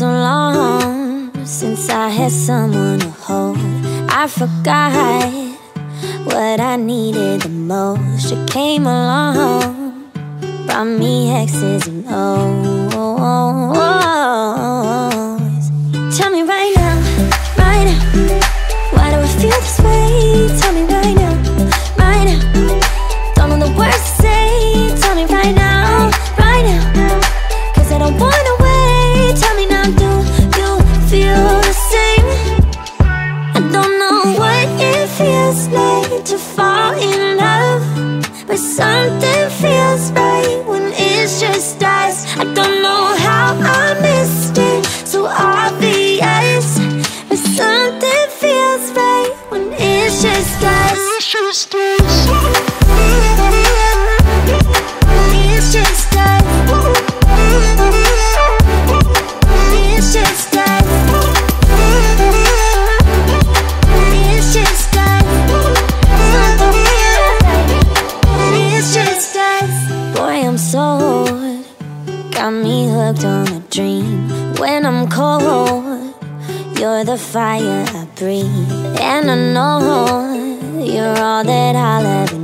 so long since I had someone to hold. I forgot what I needed the most. You came along, brought me X's and O's. To fall in love, but something feels right when it's just us. I don't know how I missed it, so obvious, but something feels right when it's just us. Got me hooked on a dream. When I'm cold, you're the fire I breathe. And I know you're all that I'll